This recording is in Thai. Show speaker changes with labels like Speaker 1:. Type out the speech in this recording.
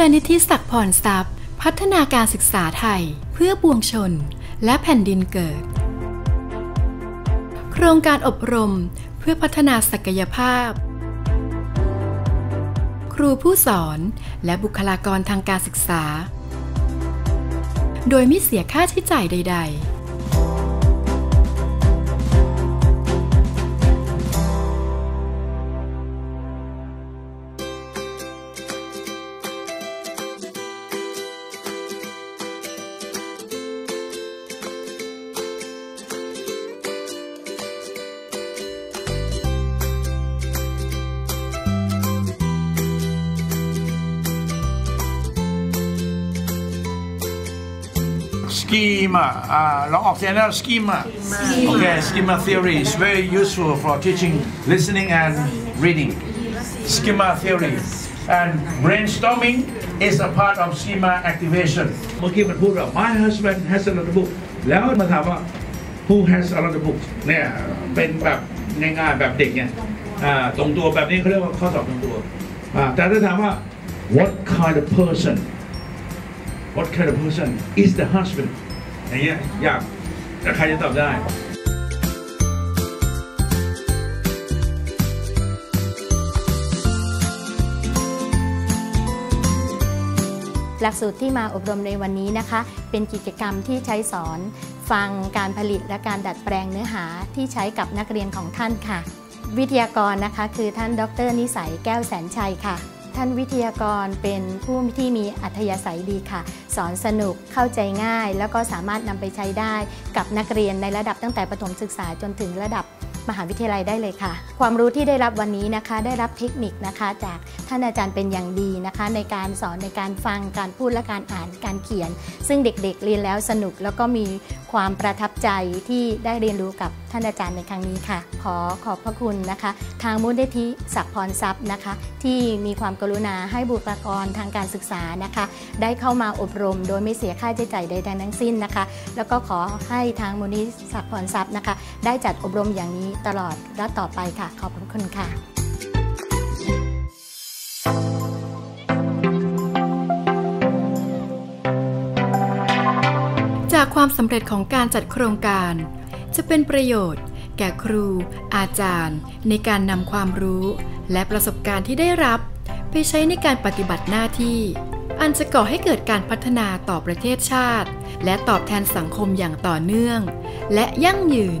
Speaker 1: ลนิธิศักพรทรัพย์ พัฒนาการศึกษาไทย เพื่อปวงชน และแผ่นดินเกิด โครงการอบรมเพื่อพัฒนาศักยภาพ ครูผู้สอนและบุคลากรทางการศึกษา โดยไม่เสียค่าใช้จ่ายใด ๆ
Speaker 2: schema อ่าลองออกเสียงแล้ว schema okay schema theory is very useful for teaching listening and reading schema theory and brainstorming is a part of schema activation เมื่อกี้มันพูดว่า my husband has a lot of book แล้วมาถามว่า who has a lot of books เนี่ยเป็นแบบง่ายๆแบบเด็กเนี่ยอ่าตรงตัวแบบนี้เขาเรียกว่าข้อสอบตรงตัวอ่าแต่ถ้าถามว่า what kind of person what kind of person is the husband อย่างเงี้ยยากแต่ใครจะตอบได้
Speaker 3: หลักสูตรที่มาอบรมในวันนี้นะคะ เป็นกิจกรรมที่ใช้สอน ฟังการผลิตและการดัดแปลงเนื้อหาที่ใช้กับนักเรียนของท่านค่ะ วิทยากรนะคะคือท่านดรนิสัยแก้วแสนชัยค่ะ ท่านวิทยากรเป็นผู้ที่มีอัธยาศัยดีค่ะ สอนสนุกเข้าใจง่าย แล้วก็สามารถนำไปใช้ได้กับนักเรียนในระดับตั้งแต่ประถมศึกษาจนถึงระดับ มหาวิทยาลัยได้เลยค่ะ ความรู้ที่ได้รับวันนี้นะคะ ได้รับเทคนิคนะคะจากท่านอาจารย์เป็นอย่างดีนะคะ ในการสอนในการฟังการพูดและการอ่านการเขียน ซึ่งเด็กๆเเรียนแล้วสนุกแล้วก็มีความประทับใจที่ได้เรียนรู้กับท่านอาจารย์ในครั้งนี้ค่ะ ขอขอบพระคุณนะคะ ทางมูลนิธิศักพรทรัพย์นะคะ ที่มีความกรุณาให้บุคลากรทางการศึกษานะคะ ได้เข้ามาอบรม โดยไม่เสียค่าใช้จ่ายใดๆทั้งสิ้นนะคะ แล้วก็ขอให้ทางมูลนิธิศักพรทรัพย์นะคะ ได้จัดอบรมอย่างนี้ตลอดและต่อไปค่ะ ขอบคุณค่ะ
Speaker 1: จากความสำเร็จของการจัดโครงการ จะเป็นประโยชน์ แก่ครู อาจารย์ ในการนำความรู้ และประสบการณ์ที่ได้รับ ไปใช้ในการปฏิบัติหน้าที่ อันจะก่อให้เกิดการพัฒนาต่อประเทศชาติ และตอบแทนสังคมอย่างต่อเนื่อง และยั่งยืน